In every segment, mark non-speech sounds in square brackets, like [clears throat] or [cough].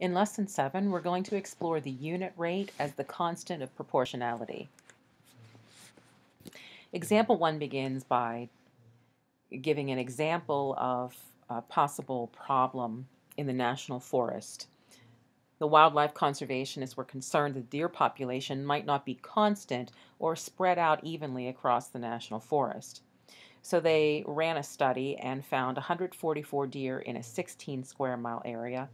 In Lesson 7, we're going to explore the unit rate as the constant of proportionality. Example 1 begins by giving an example of a possible problem in the national forest. The wildlife conservationists were concerned the deer population might not be constant or spread out evenly across the national forest. So they ran a study and found 144 deer in a 16 square mile area,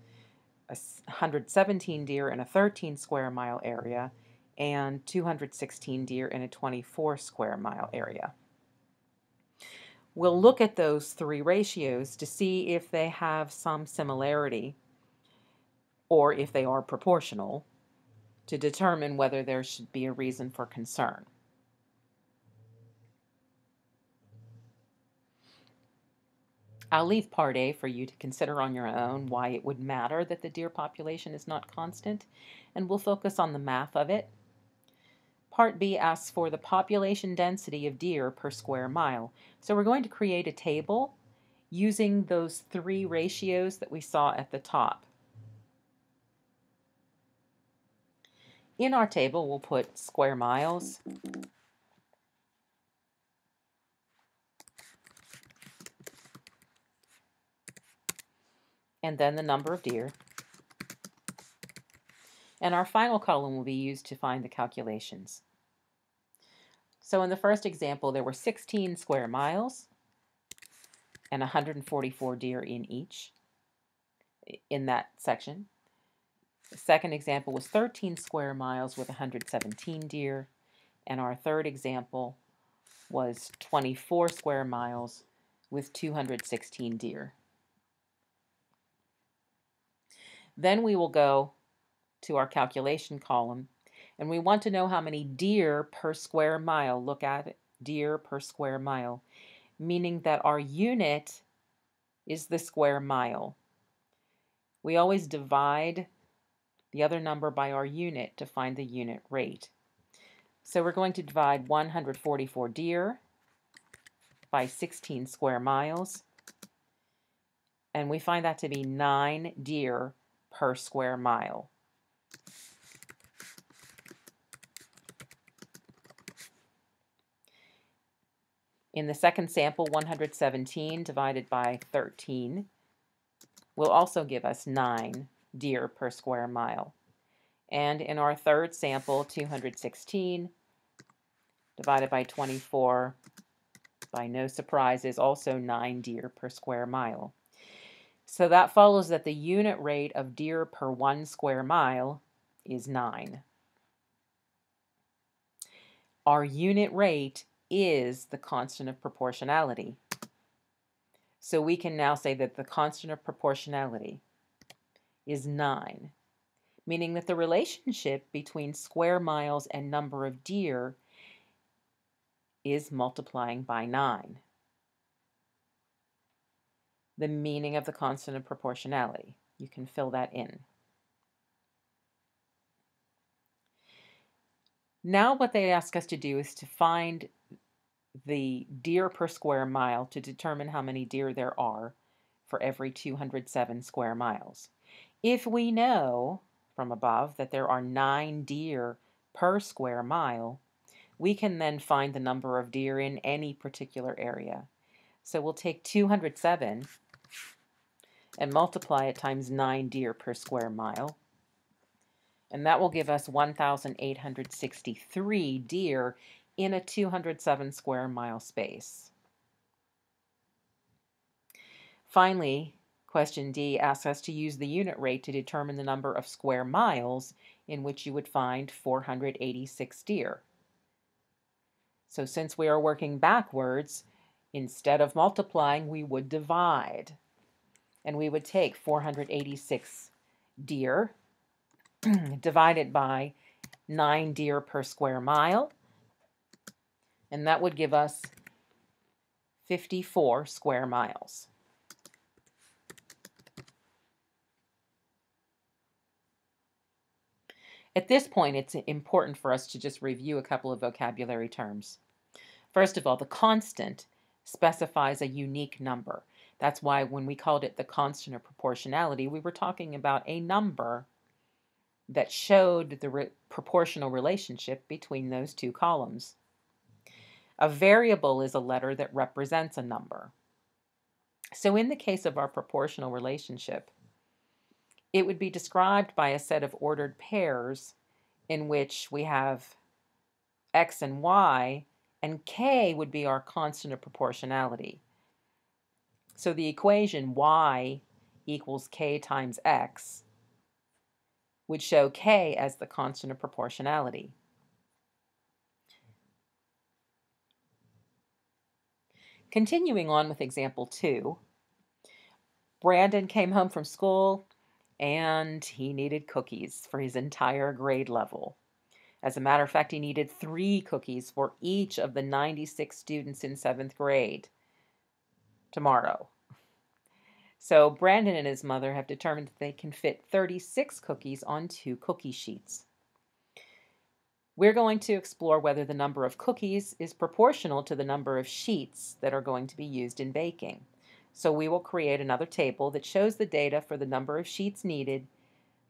117 deer in a 13 square mile area, and 216 deer in a 24 square mile area. We'll look at those three ratios to see if they have some similarity or if they are proportional to determine whether there should be a reason for concern. I'll leave part A for you to consider on your own why it would matter that the deer population is not constant, and we'll focus on the math of it. Part B asks for the population density of deer per square mile. So we're going to create a table using those three ratios that we saw at the top. In our table, we'll put square miles, and then the number of deer. And our final column will be used to find the calculations. So in the first example, there were 16 square miles and 144 deer in each in that section. The second example was 13 square miles with 117 deer. And our third example was 24 square miles with 216 deer. Then we will go to our calculation column and we want to know how many deer per square mile. Look at it, deer per square mile, meaning that our unit is the square mile. We always divide the other number by our unit to find the unit rate. So we're going to divide 144 deer by 16 square miles, and we find that to be 9 deer per square mile. In the second sample, 117 divided by 13 will also give us 9 deer per square mile. And in our third sample, 216 divided by 24, by no surprise, is also 9 deer per square mile. So that follows that the unit rate of deer per one square mile is 9. Our unit rate is the constant of proportionality. So we can now say that the constant of proportionality is 9, meaning that the relationship between square miles and number of deer is multiplying by 9 the meaning of the constant of proportionality. You can fill that in. Now what they ask us to do is to find the deer per square mile to determine how many deer there are for every 207 square miles. If we know from above that there are 9 deer per square mile, we can then find the number of deer in any particular area. So we'll take 207 and multiply it times 9 deer per square mile. And that will give us 1,863 deer in a 207 square mile space. Finally, question D asks us to use the unit rate to determine the number of square miles in which you would find 486 deer. So since we are working backwards, instead of multiplying, we would divide and we would take 486 deer [clears throat] divided by 9 deer per square mile, and that would give us 54 square miles. At this point, it's important for us to just review a couple of vocabulary terms. First of all, the constant specifies a unique number That's why when we called it the constant of proportionality, we were talking about a number that showed the re proportional relationship between those two columns. A variable is a letter that represents a number. So in the case of our proportional relationship, it would be described by a set of ordered pairs in which we have x and y, and k would be our constant of proportionality. So the equation y equals k times x would show k as the constant of proportionality. Continuing on with example two, Brandon came home from school and he needed cookies for his entire grade level. As a matter of fact, he needed three cookies for each of the 96 students in seventh grade tomorrow. So Brandon and his mother have determined that they can fit 36 cookies on two cookie sheets. We're going to explore whether the number of cookies is proportional to the number of sheets that are going to be used in baking. So we will create another table that shows the data for the number of sheets needed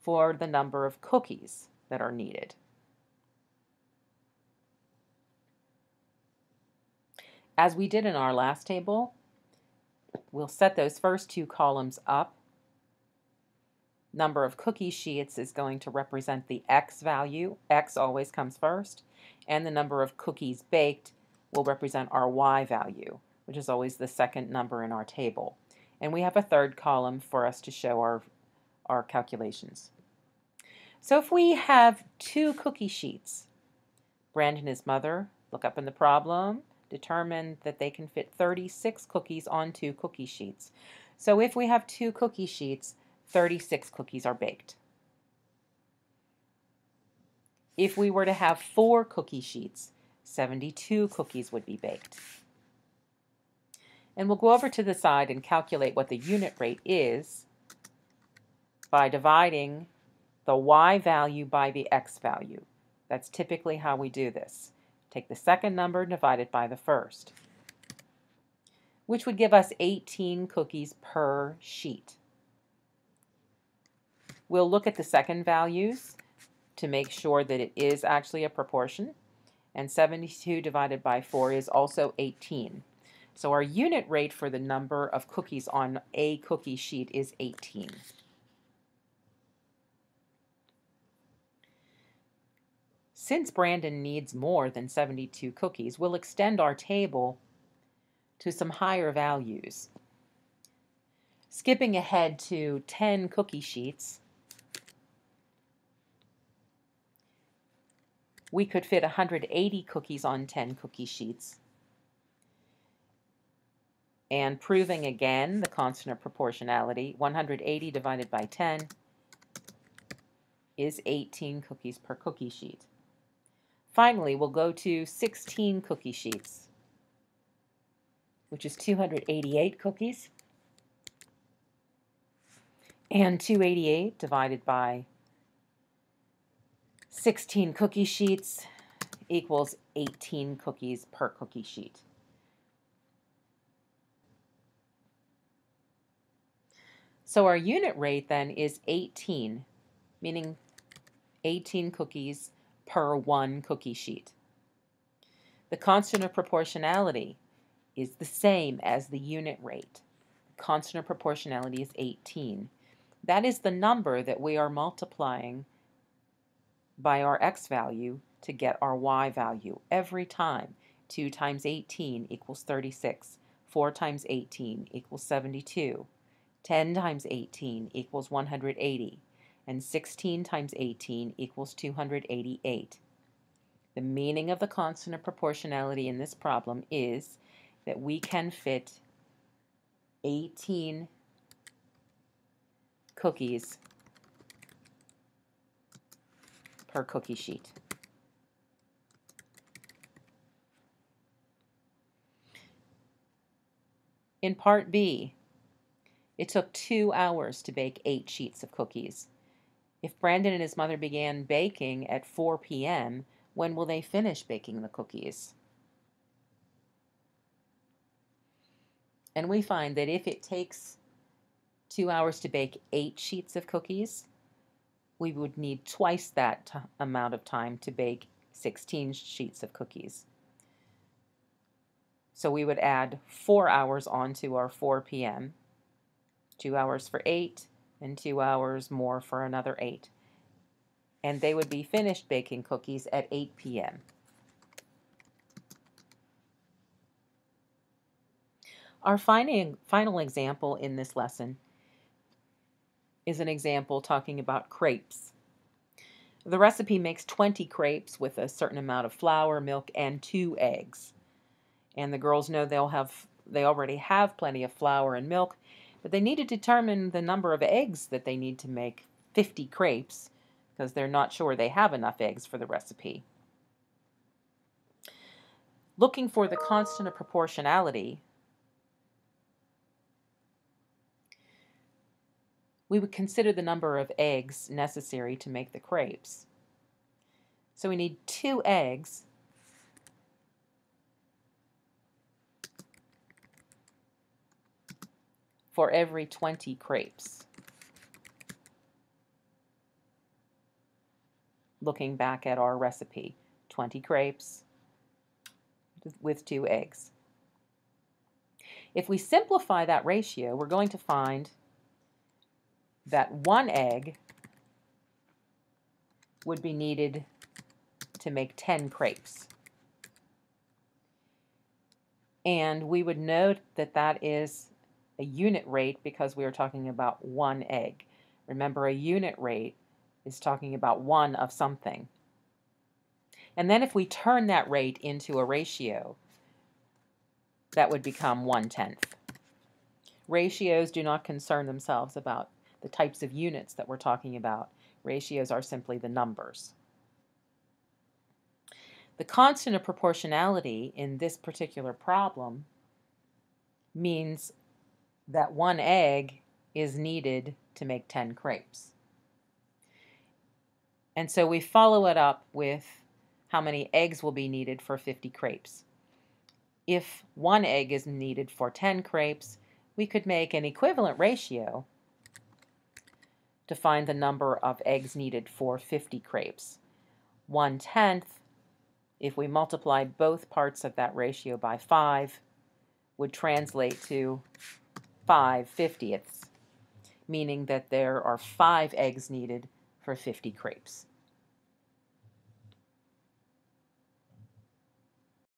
for the number of cookies that are needed. As we did in our last table, we'll set those first two columns up. Number of cookie sheets is going to represent the X value. X always comes first. And the number of cookies baked will represent our Y value, which is always the second number in our table. And we have a third column for us to show our, our calculations. So if we have two cookie sheets, Brandon and his mother look up in the problem, determined that they can fit 36 cookies on two cookie sheets. So if we have two cookie sheets, 36 cookies are baked. If we were to have four cookie sheets, 72 cookies would be baked. And we'll go over to the side and calculate what the unit rate is by dividing the y value by the x value. That's typically how we do this. Take the second number divided by the first, which would give us 18 cookies per sheet. We'll look at the second values to make sure that it is actually a proportion. And 72 divided by 4 is also 18. So our unit rate for the number of cookies on a cookie sheet is 18. Since Brandon needs more than 72 cookies, we'll extend our table to some higher values. Skipping ahead to 10 cookie sheets, we could fit 180 cookies on 10 cookie sheets. And proving again the constant of proportionality, 180 divided by 10 is 18 cookies per cookie sheet. Finally, we'll go to 16 cookie sheets, which is 288 cookies. And 288 divided by 16 cookie sheets equals 18 cookies per cookie sheet. So our unit rate then is 18, meaning 18 cookies per one cookie sheet. The constant of proportionality is the same as the unit rate. The constant of proportionality is 18. That is the number that we are multiplying by our x value to get our y value every time. 2 times 18 equals 36. 4 times 18 equals 72. 10 times 18 equals 180 and 16 times 18 equals 288. The meaning of the constant of proportionality in this problem is that we can fit 18 cookies per cookie sheet. In part B, it took two hours to bake eight sheets of cookies. If Brandon and his mother began baking at 4 p.m., when will they finish baking the cookies? And we find that if it takes two hours to bake eight sheets of cookies, we would need twice that amount of time to bake 16 sheets of cookies. So we would add four hours onto our 4 p.m., two hours for eight, and two hours more for another eight. And they would be finished baking cookies at 8 p.m. Our final, example in this lesson is an example talking about crepes. The recipe makes 20 crepes with a certain amount of flour, milk, and two eggs. And the girls know they'll have they already have plenty of flour and milk, but they need to determine the number of eggs that they need to make 50 crepes because they're not sure they have enough eggs for the recipe. Looking for the constant of proportionality, we would consider the number of eggs necessary to make the crepes. So we need two eggs for every 20 crepes. Looking back at our recipe, 20 crepes with two eggs. If we simplify that ratio, we're going to find that one egg would be needed to make 10 crepes. And we would note that that is a unit rate because we are talking about one egg. Remember, a unit rate is talking about one of something. And then if we turn that rate into a ratio, that would become one-tenth. Ratios do not concern themselves about the types of units that we're talking about. Ratios are simply the numbers. The constant of proportionality in this particular problem means that one egg is needed to make 10 crepes. And so we follow it up with how many eggs will be needed for 50 crepes. If one egg is needed for 10 crepes, we could make an equivalent ratio to find the number of eggs needed for 50 crepes. One tenth, if we multiplied both parts of that ratio by 5, would translate to 5 fiftieths, meaning that there are 5 eggs needed for 50 crepes.